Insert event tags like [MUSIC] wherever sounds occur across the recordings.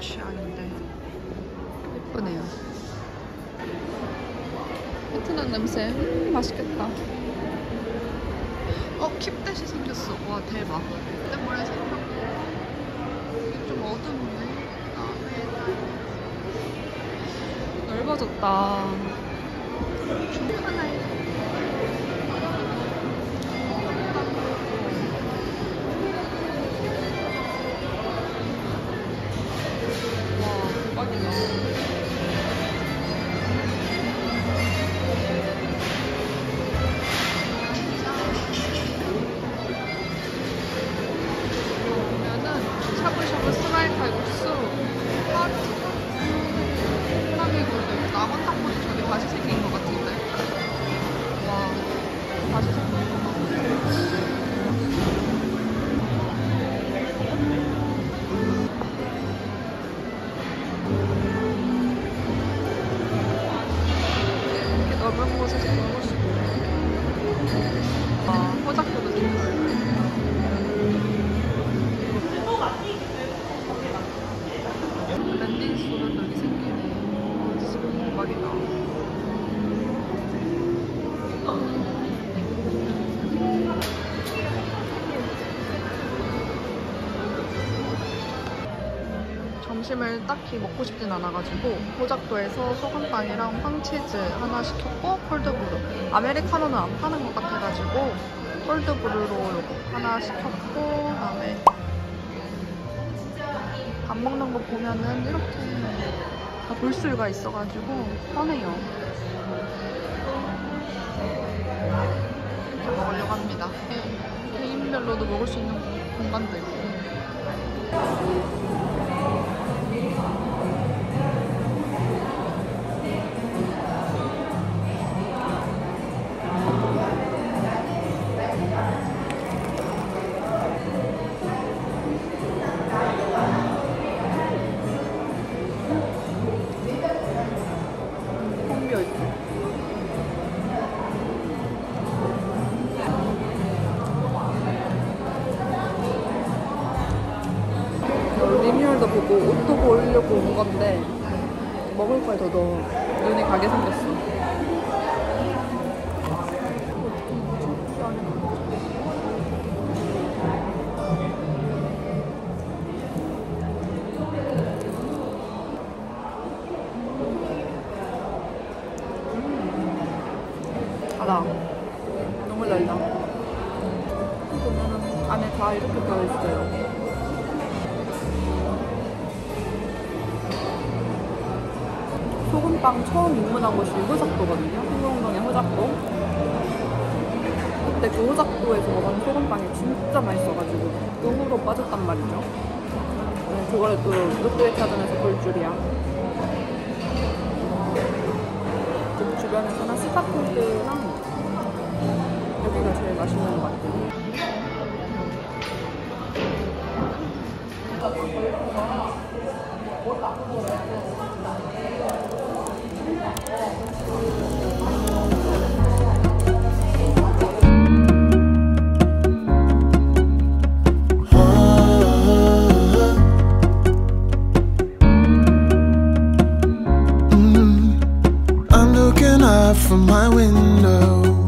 취향인데 예쁘네요. 베트남 냄새 음, 맛있겠다. 어 킵댓이 생겼어. 와 대박. 근데 뭐래 생겼고 이게 좀 어둡네. 넓어졌다. 하나에 와 점심을 딱히 먹고 싶진 않아가지고 호작도에서 소금빵이랑 황치즈 하나 시켰고 콜드브루 아메리카노는 안 파는 것 같아가지고 콜드브루로 요거 하나 시켰고 그다음에 밥 먹는 거 보면은 이렇게 다 볼 수가 있어가지고 편해요. 이렇게 먹으려고 합니다. 네, 개인별로도 먹을 수 있는 공간도 있고. 소금빵 처음 입문한 곳이 호작도거든요. 흥룡동의 호작도. 그때 그 호작도에서 먹은 소금빵이 진짜 맛있어가지고 눈으로 빠졌단 말이죠. 네, 그거를 또 롯데백화점에서 볼 줄이야. 그 주변에서는 스타필드랑 여기가 제일 맛있는 것 같아요. Mm. I'm looking up from my window.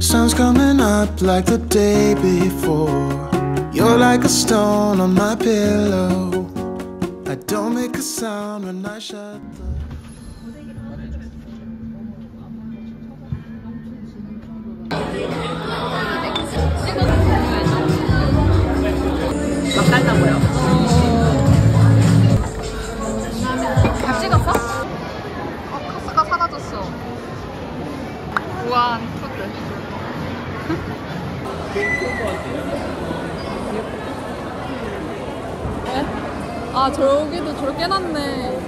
Sun's coming up like the day before. You're like a stone on my pillow. I don't make a sound when I shut the 아 저기도 저렇게 해놨네.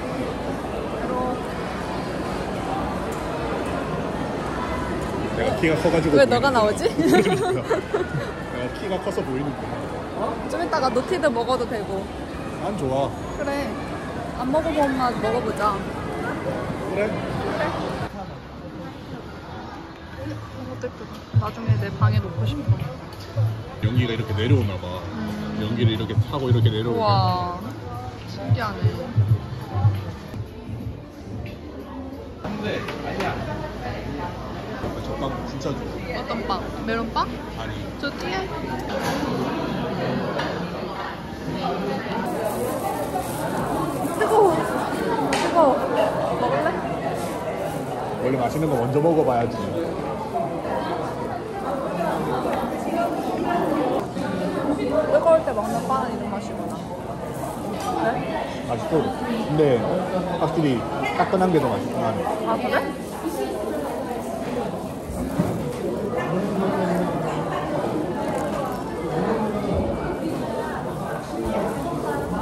내가 키가 커가지고 왜 너가. 나오지? [LAUGHS] 내가 키가 커서 [LAUGHS] 보이는구나 좀 이따가 노티드 먹어도 되고. 난 좋아 그래. 안 먹어본 맛 먹어보자. 그래? 너무 예쁘다. 나중에 내 방에 놓고 싶어. 연기가 이렇게 내려오나 봐 음. 연기를 이렇게 타고 이렇게 내려오고. 신기하네. 저빵 진짜 좋아 어떤 빵? 메론빵? 아니 저 뒤에. 뜨거워. 뜨거워. 먹을래? 원래 맛있는 거 먼저 먹어봐야지 뜨거울 때 먹는 빵은 이런 맛이구나. 그래? 맛있어 근데 확실히 따끈한 게 더 맛있긴 하네 아 그래?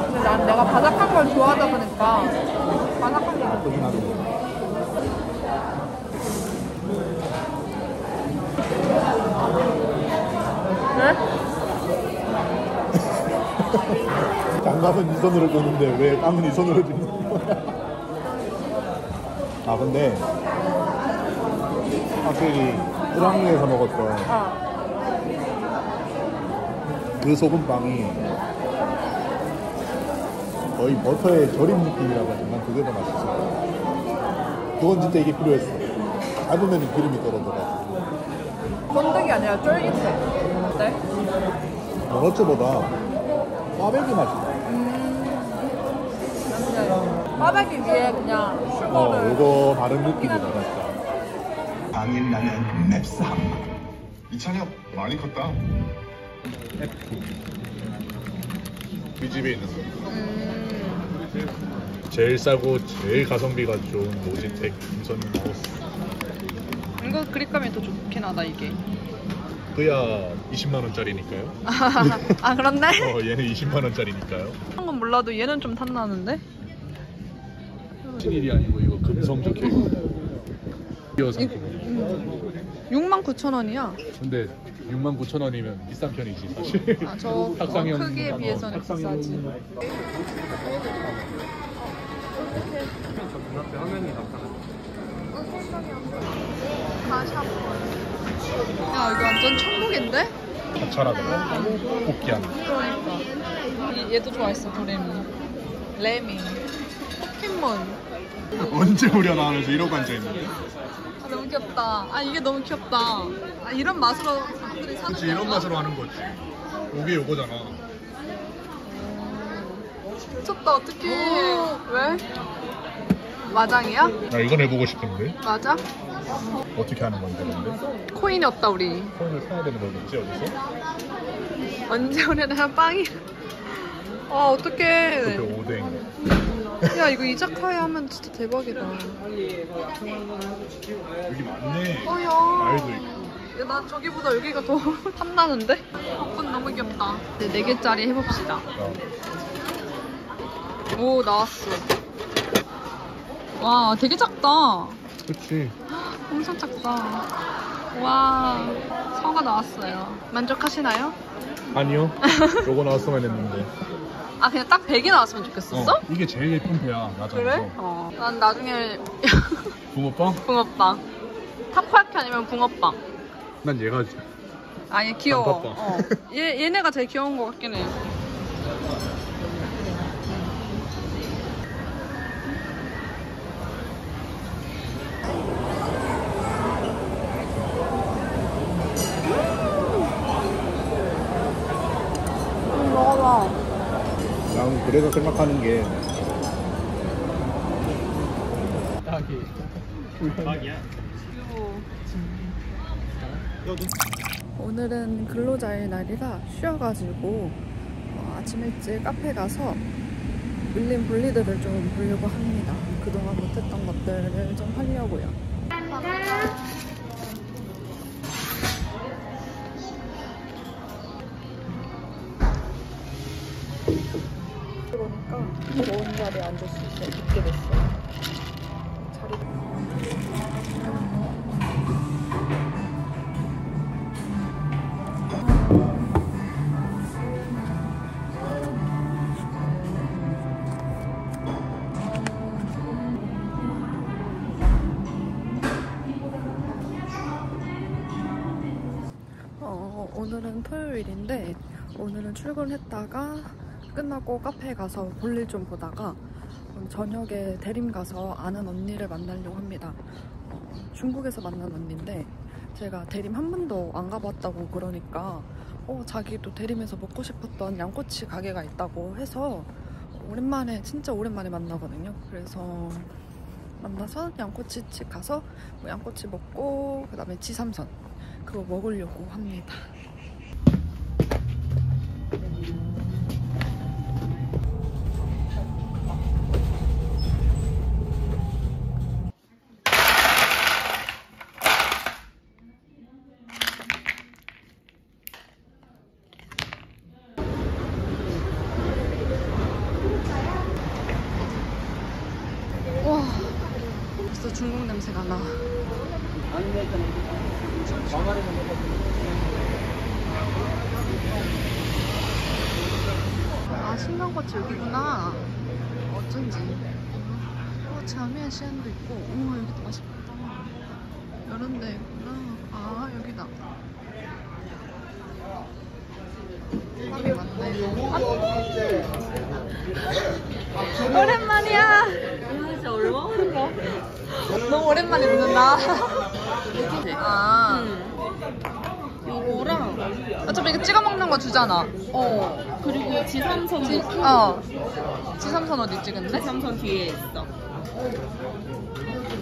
근데 난 내가 바삭한 걸 좋아하다 보니까 바삭한 게 나쁘긴 그래? [LAUGHS] 장갑은 이 손으로 드는데 왜 빵은 이 손으로 드는 거야 아 근데 확실히 우랑루에서 먹었던 어. 그 소금빵이 거의 버터에 절인 느낌이라고 하지 난 그게 더 맛있어 그건 진짜 이게 필요했어 밟으면 기름이 떨어져가지고 번득이 아니라 쫄깃해. 어때? 버너츠보다 꽈배기 맛이 꽈배기 위에 그냥 어, 슈거를 이거 다른 느낌이다 진짜. 당일 라면 맵스 한번. 이찬혁 많이 컸다. 이 집에 있는 거. 음, 제일 싸고 제일 가성비가 좋은 노지텍 무선 마우스 이거 그립감이 더 좋긴 하다 이게. 그야 20만 원짜리니까요. [LAUGHS] 아 그런데? 어 얘는 20만 원짜리니까요. 그런 건 몰라도 얘는 좀 탐나는데? 신일이 아니고 이거 금성 적혀 기어 상품 6만 9천 원이야. 근데 6만 9천 원이면 비싼 편이지 사실. 아, 저 [LAUGHS] 탁상형 크기에 어, 비해서는 탁상형 비싸지. 야 이거 완전 천국인데? 가차라더라 복귀한 그러니까. 이- 얘도 좋아했어 도레미. 레미. 포켓몬 [LAUGHS] 언제 우려 나오면서 이러고 앉아있는데? 아 너무 귀엽다. 아 이게 너무 귀엽다. 아 이런 맛으로 사람들이 사는 그치 이런? 맛으로 하는 거지. 이게 요거잖아. 미쳤다 어떡해. 왜? 마장이야? 나 이건 해보고 싶은데. 맞아? 어떻게 하는 건데 근데? 코인이 없다 우리. 코인을 사야 되는 거겠지 어디서? 언제 오려나 빵이? 아 어떡해. 그 오뎅 야 이거 이자카야 하면 진짜 대박이다. 여기 많네. 어야. 말도 있고. 야, 난 저기보다 여기가 더 [LAUGHS] 탐나는데? 덕분 너무 귀엽다. 이제 4개짜리 해봅시다. 어. 오 나왔어. 와 되게 작다. 그치. [GASPS] 엄청 작다. 와 서가 나왔어요. 만족하시나요? 아니요. [LAUGHS] 요거 나왔으면 했는데 아 그냥 딱 100이 나왔으면 좋겠었어? 어, 이게 제일 예쁜 배야 나중에 그래? 어. 난 나중에 [LAUGHS] 붕어빵? 붕어빵 타코야키 아니면 붕어빵 난 얘가 아니 귀여워. 어. 얘, 얘네가 제일 귀여운 것 같긴 해 음, 먹어봐 난 그래서 생각하는 게 오늘은 근로자의 날이라 쉬어가지고 어, 아침 일찍 카페 가서 밀린 분리들을 좀 보려고 합니다. 그동안 못했던 것들을 좀 하려고요. 자리에 앉을 수 있어요. 붙게 됐어요. 자리. 어, 오늘은 토요일인데 오늘은 출근했다가 끝나고 카페에 가서 볼일 좀 보다가 음, 저녁에 대림 가서 아는 언니를 만나려고 합니다. 어, 중국에서 만난 언니인데 제가 대림 한 번도 안 가봤다고 그러니까 어, 자기도 대림에서 먹고 싶었던 양꼬치 가게가 있다고 해서 오랜만에 진짜 오랜만에 만나거든요. 그래서 만나서 양꼬치집 가서 뭐 양꼬치 먹고 그다음에 지삼선 그거 먹으려고 합니다. 와, 벌써 중국 냄새가 나. 아, 신경꼬치 여기구나. 어쩐지. 어, 자미안시안도 있고. 우와, 여기도 맛있겠다. 이런 데 있구나. 아, 여기다. 사람이 많네. 아, 오랜만이야. 진짜 얼마 하는 거? 너무 오랜만에 듣는다. 아. 이거랑 어차피 이거 찍어 먹는 거 주잖아. 어 그리고 지삼선 지, 지, 어. 지삼선 어디 찍은데? 지삼선 뒤에 있어.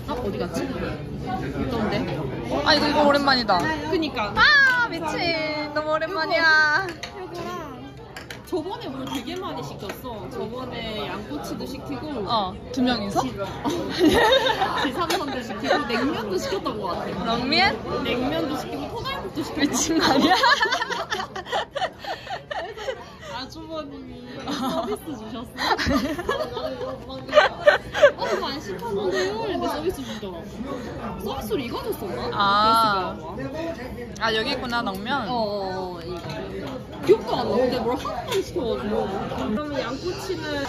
아 어디 갔지? 있던데. 아, 이거, 이거 오랜만이다. 그니까 아, 미친. 너무 오랜만이야. 저번에 뭘 되게 많이 시켰어. 저번에 양꼬치도 시키고 어, 두 명이서? [LAUGHS] 지삼선도 시키고 냉면도 시켰던 것 같아. 렁면? 냉면도 시키고 토달국도 시키고 미친 거 아니야? 아주버님이 서비스 [LAUGHS] 주셨어. 어, 안 시켰는데요? 근데 서비스 주더라고. 서비스로 이거 줬었나? 아. 그랬을 거야. 아, 여기구나, 렁면. 어, 어, 이거. 기억도 안 나는데 뭘 하나만 시켜가지고. 그러면 양꼬치는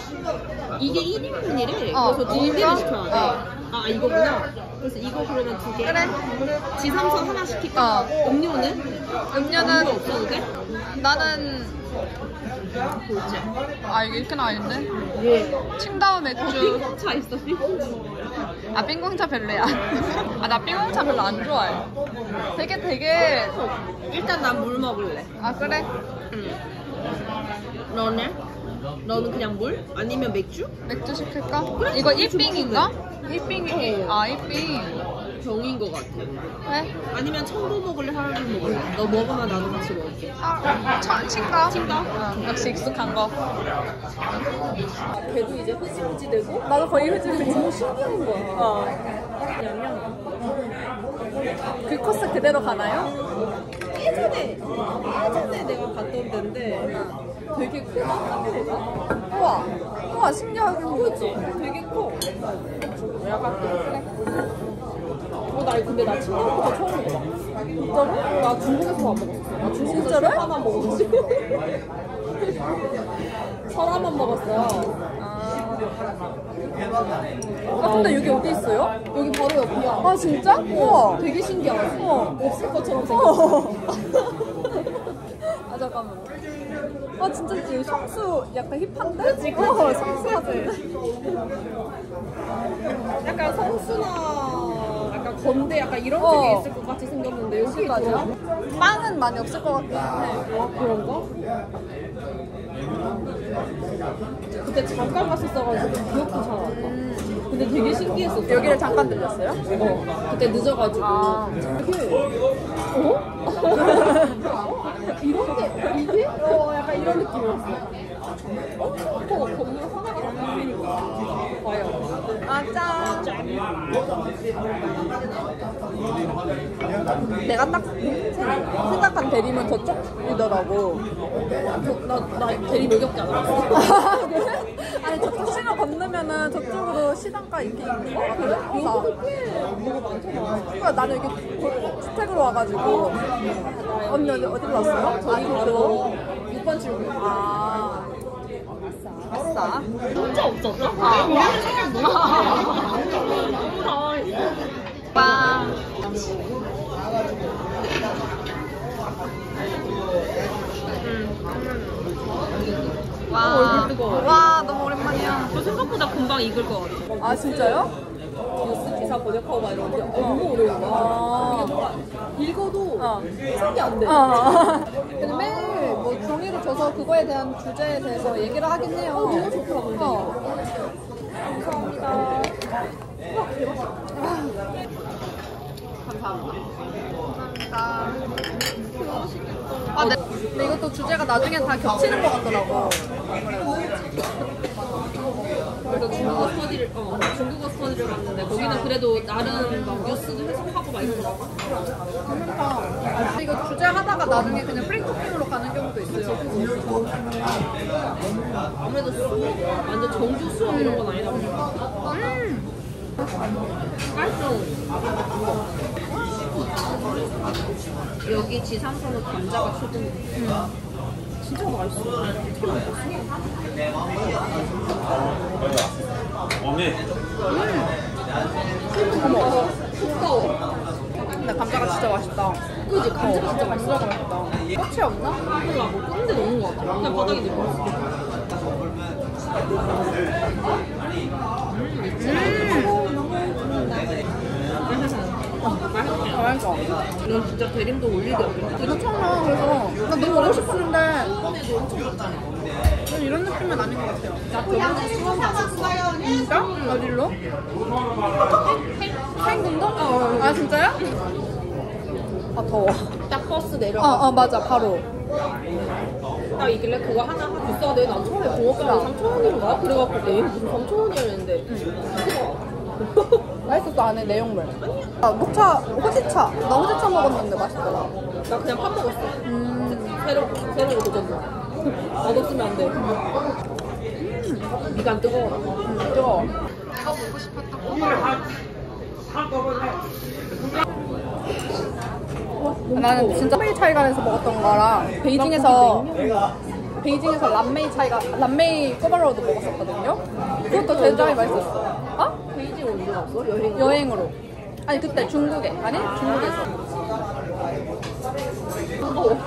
이게 1인분이래. 어, 그래서 두? 개를 시켜야 돼. 어. 아, 이거구나. 그래서 이거 그러면 두 개. 그래. 지삼선 하나 시킬까? 어. 음료는? 음료 음료는 없어도 돼? 나는 아 이게 이렇게 나와있는데? 예. 칭다오 맥주 차 있어. 아 冰공차 별로야 [LAUGHS] 아나 冰공차 별로 안 좋아해 되게 되게 일단 난 물 먹을래. 아 그래? 너는? 너는 그냥 물? 아니면 맥주? 맥주 시킬까? 이거 1빙인가? 1빙이 아 1빙 병인 것 같아. 왜? 아니면 청도 먹을래? 하루를 먹을래? 너 먹으면 나도 같이 먹을게. 아, 차, 칭다? 칭다? 어, 역시 익숙한 거 걔도 이제 흐지부지 되고 나도 거의 흐지부지 너무 신기한 거야. 어. 그 코스 그대로 가나요? 예전에 예전에 내가 갔던 데인데 되게 크다 카페가. 우와 우와 신기하게 그지? 되게 커. 약간 그래. 어, 나 근데 나 친구부터 처음 먹어봐. 진짜로? 나 중국에서 안 먹었어. 나 중국에서 진짜로? 하나만 먹었지. 하나만 [LAUGHS] 먹었어요. 아 근데 여기 어디 있어요? 여기 바로 옆이야. 아 진짜? 우와 되게 신기하지? 어. 없을 것처럼 생겼어. 어. [LAUGHS] 아 잠깐만. 아 진짜 여기 성수 약간 힙한데? 어, 성수 같은데? [LAUGHS] 약간 성수나 건대 약간 이런 어. 쪽에 있을 것 같이 생겼는데 여기 여기까지야? 빵은 많이 없을 것 같긴 해. 아 그런가? 그때 잠깐 갔었어가지고 기억도 잘 안 나. 근데 되게 신기했었어. 음. 여기를 잠깐 들렸어요? 어, 그때 늦어가지고. 아. 이게, 어? 이런데, 이게? 어, 약간 이런 느낌이었어. 어? 어, 건물. 과연. 아 짠. 내가 딱 생각한 대림은 저쪽이더라고. 나, 나 대리 몇 겪지 않았어. 아, 그래? 아니 아니 저 도시를 건너면은 저쪽으로 시장가 이렇게 있는 거 같아. 뭐가 많잖아. 그러니까 나는 여기 고- 주택으로 와가지고 언니 어디 왔어요? 저희 바로 6번 출구. 아. 아싸. 혼자 없었어? 아. 당황했어. 빵. 음. 와. 얼굴 뜨거워. 와, 너무 오랜만이야. 저 생각보다 금방 익을 것 같아. 아, 진짜요? 뉴스 기사 번역하고 막 이러는데 너무 어려운 거야. 아. 이게 뭔가 읽어도 어. 해석이 안 돼. 어. 근데 매일 뭐 종이를 줘서 그거에 대한 주제에 대해서 얘기를 하긴 해요. 어, 너무 좋더라고, 근데 어. 감사합니다. 감사합니다. 아, 네. 근데 이것도 주제가 나중에 다 겹치는 것 같더라고. 그래서 중국어 스터디를 어 중국어 스터디를 갔는데 거기는 그래도 나름 막 뉴스도 해석하고 막 이러더라고. 그러니까 이거 주제 하다가 나중에 그냥 프리토킹으로 가는 경우도 있어요. 아무래도 수업 완전 정규 수업 이런 건 아니다 보니까 음. 깔끔. 여기 지삼선은 감자가 최고인 진짜 맛있어. 어떻게 먹었어? 어머. 두꺼워. 근데 감자가 진짜 맛있다. 그지? 감자가 진짜 맛있어. 맛있다. 꽃이 없나? 몰라, 뭐 꼰대 넣는 것 같아. 그냥 바닥에 내버 렸어. 맛있어. 맛있어. 이건 진짜 대림도 처음 와 그래서 나 너무 오고 싶었는데 이번에도 엄청 많잖아. 전 이런 느낌은 아닌 것 같아요. 나 저번에 수원 갔었어. 진짜? 어디로? 행궁동? 아 진짜요? 아 더워. 딱 버스 어, 내려가. 어 맞아 바로. 딱 있길래 그거 하나 비싸대. 난 처음에 붕어빵이 3,000원인가? 그래갖고 얘 무슨 3,000원이었는데. 맛있었어 안에 내용물. 아 녹차, 호지차. 나 호지차 먹었는데 맛있더라. 나 그냥 밥 먹었어. 음. 새로, 새로운 도전. 맛없으면 안 돼. 미간 뜨거워라. 음, 뜨거워. 내가 먹고 싶었던 나는 진짜 람메이 차이간에서 먹었던 거랑 베이징에서 베이징에서 람메이 차이가 람메이 꼬바로우도 먹었었거든요. 그것도 굉장히 맛있었어. 어? 베이징 언제 갔어? 여행. 여행으로. 아니 그때 중국에 아니 중국에서. 뜨거워.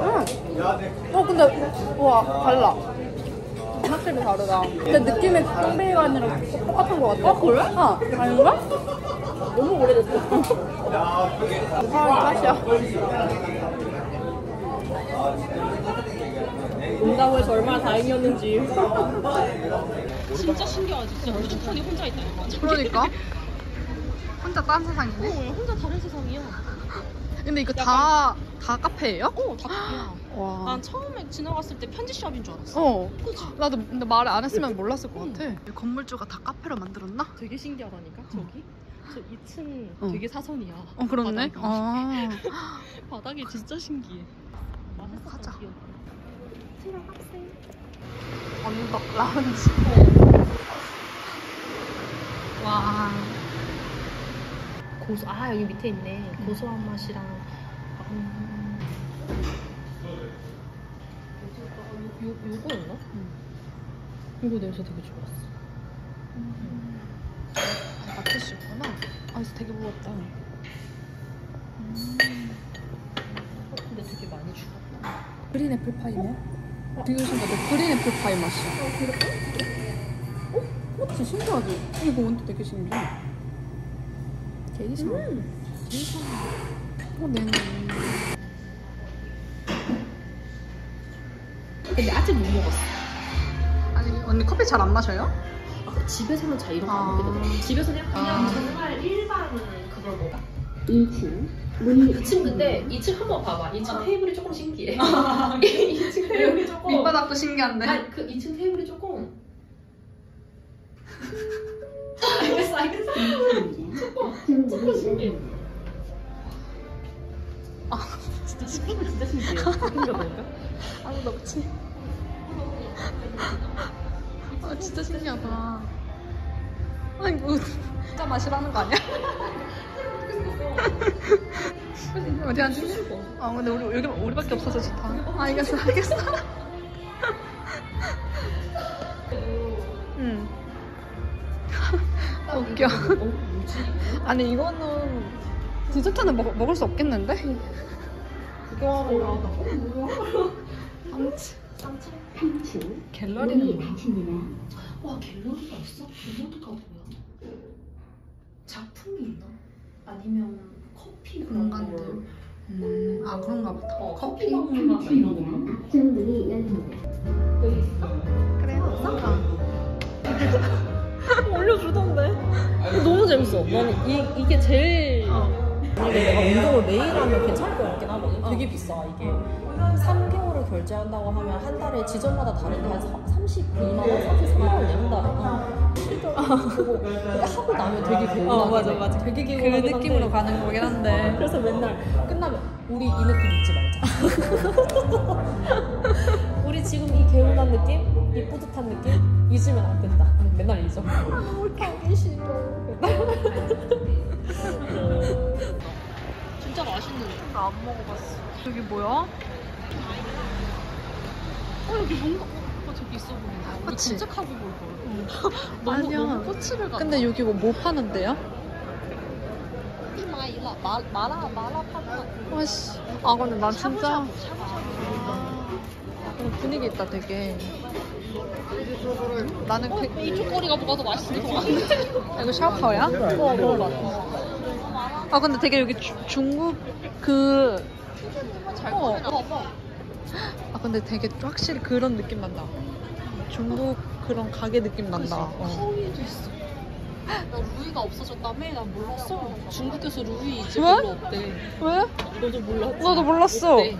응. 어 근데 와 달라. 확실히 다르다. 근데 느낌이 똥베이간이랑 똑같은 것 같아. 어 그래? 어 아닌가? 너무 오래됐어. 아 맛이야. 온다고 해서 얼마나 다행이었는지. 진짜 신기하지. 진짜 휴대폰이 혼자 있다니까. 그러니까. 혼자 딴 세상이네. 어, 혼자 다른 세상이야. 근데 이거 다, 다 카페예요? 어, 다 그냥. 와. 난 처음에 지나갔을 때 편지샵인 줄 알았어. 어. 나도 근데 말을 안 했으면 몰랐을 것 같아. 건물주가 다 카페로 만들었나? 되게 신기하다니까 저기. 저 2층 어. 되게 사선이야. 어, 그렇네. 바닥이. 아. [LAUGHS] 바닥이 진짜 신기해. 가자. 맛 기억. 언덕 라운지. 와. 고소 아 여기 밑에 있네. 고소한 맛이랑. 음. 요 요거였나? 이거 냄새 되게 좋았어. 마켓이 있구나. 아, 그래서 되게 무겁다. 어, 근데 되게 많이 주었다. green apple pie네? 되게 신기하다. green apple pie 맛이야. 어? 어? 진짜 신기하지? 이거 원도 되게 신기해. 되게 신기해. 어, 네네. 근데 아직 못 먹었어. 아니, 언니 커피 잘 안 마셔요? 아, 집에서는 잘 이런 거 아. 안 먹게 되더라. 집에서는 그냥 아. 정말 일반 그걸 먹어. 2층. 2층 근데 2층 한번 봐봐. 2층 테이블이 조금 신기해. [LAUGHS] 2층 [LAUGHS] 테이블이 조금. 밑바닥도 신기한데. 아니 그 2층 테이블이 조금. 알겠어 알겠어. 조금 조금 신기해. 아 진짜 신기해 진짜 신기해. 신기하다니까. 아무도 없지. 아 진짜 신기하다. 아니 뭐 진짜 마시라는 거 아니야? [LAUGHS] 어디 앉지? 아 근데 우리 여기 우리밖에 없어서 좋다. 아, 알겠어 알겠어. 응. 웃겨. 아니 이거는 디저트는 먹, 먹을 수 없겠는데? 아무튼 갤러리는 뭐야? 와 갤러리가 있어? 갤러리가 뭐야? 작품이 있나? 아니면 커피 그런 공간들. 거? 음, 아 그런가 보다. 어, 커피. 박물관 이런 거? 학생들이 열립니다. 여기 있어? 그래. 아. [LAUGHS] 올려주던데. 너무 재밌어. 나는 이, 이게 제일. 이게 내가 운동을 매일 하면 괜찮을 것 같긴 하거든. 되게 비싸, 이게. 3개월을 결제한다고 하면 한 달에 지점마다 다른데 한 32만 원, 33만 원이야, 한 달에. 근데 하고 나면 되게 개운하긴 어, 맞아, 해. 맞아. 되게 그 개운하긴 느낌으로. 가는 거긴 한데. 그래서 맨날 끝나면 우리 이 느낌 잊지 말자. [LAUGHS] 우리 지금 이 개운한 느낌, 이 뿌듯한 느낌 잊으면 안 된다. 맨날 잊어. 가기 싫어. [LAUGHS] 진짜 맛있는데. 나 안 먹어봤어. 여기 뭐야? 어 여기 뭔가 어 저기 있어 보인다. 우리 그치? 진짜 하고 볼 걸. [LAUGHS] 너무 아니야. 너무 꼬치를 가. 근데 여기 뭐, 뭐 파는데요? 마이라 마 마라 마라 파는 아씨. 아 근데 난 진짜 샤브샤브 샤브샤브. 그런 분위기 있다 되게. 나는 그, 이쪽 거리가 뭐가 더 맛있을 것 같은데. 아, 이거 샤오카오야? 어 먹어봐. 아 근데 되게 여기 주- 중국 그. 잘 어. 아 근데 되게 확실히 그런 느낌 난다. 중국 그런 가게 느낌 난다. 어. 하위에도 있어. 나 루이가 없어졌다며? 난 몰랐어. 중국에서 루이 이제 왜? 별로 없대. 왜? 너도 몰랐지? 나도 몰랐어. 없대.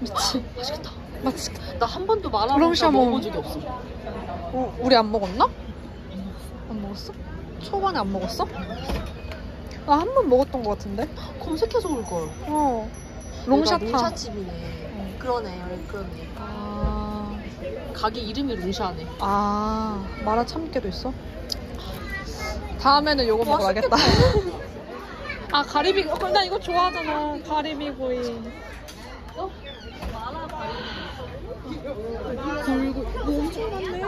미치. 맛있겠다. 맛있겠다. 나 한 번도 브라우샤 먹어본 먹- 적이 없어. 어, 우리 안 먹었나? 안 먹었어? 초반에 안 먹었어? 나 한 번 먹었던 것 같은데? 검색해서 올걸. 어. 롱샤타. 롱샤집이네. 그러네, 그러네. 아, 가게 이름이 롱샤네. 아, 마라 참깨도 있어? 다음에는 요거 먹어야겠다. 아, 가리비, 어, 나 이거 좋아하잖아. 가리비구이. 마라 가리. 굴고. 오, 엄청 많네.